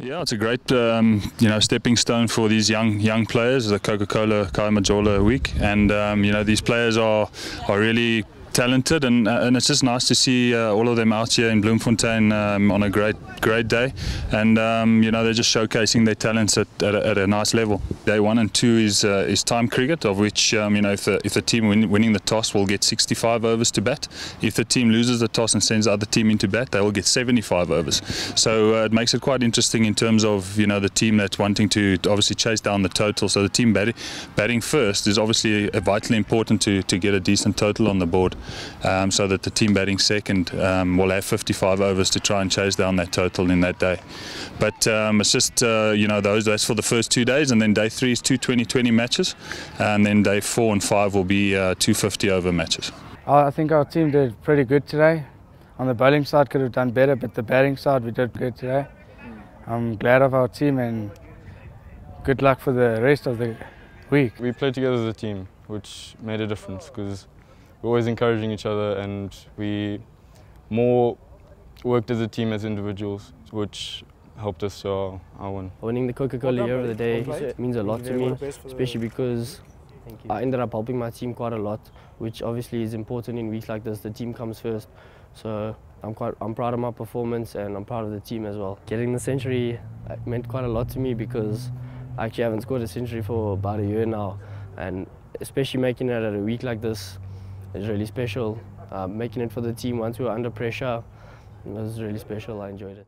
Yeah, it's a great um, you know stepping stone for these young young players. The Coca-Cola Khaya Majola week, and um, you know these players are are really talented, and uh, and it's just nice to see uh, all of them out here in Bloemfontein um, on a great great day, and um, you know they're just showcasing their talents at, at, a, at, a, nice level. Day one and two is uh, is time cricket, of which um, you know if the if the team win, winning the toss will get 65 overs to bat. If the team loses the toss and sends the other team into bat, they will get 75 overs. So uh, it makes it quite interesting in terms of you know the team that's wanting to obviously chase down the total. So the team batting batting first is obviously vitally important to to get a decent total on the board um, so that the team batting second um, will have 55 overs to try and chase down that total in that day. But um, it's just, uh, you know, those that's for the first two days, and then day three is two 20-20 matches, and then day four and five will be uh, 250 over matches. I think our team did pretty good today. On the bowling side, could have done better, but the batting side, we did good today. I'm glad of our team and good luck for the rest of the week. We played together as a team, which made a difference because we're always encouraging each other and we more worked as a team as individuals, which helped us to our, our win. Winning the Coca-Cola Hero of the Day means a lot to me, especially because I ended up helping my team quite a lot, which obviously is important in weeks like this. The team comes first, so I'm quite I'm proud of my performance and I'm proud of the team as well. Getting the century uh, meant quite a lot to me because I actually haven't scored a century for about a year now, and especially making it at a week like this is really special. Uh, making it for the team once we were under pressure it was really special. I enjoyed it.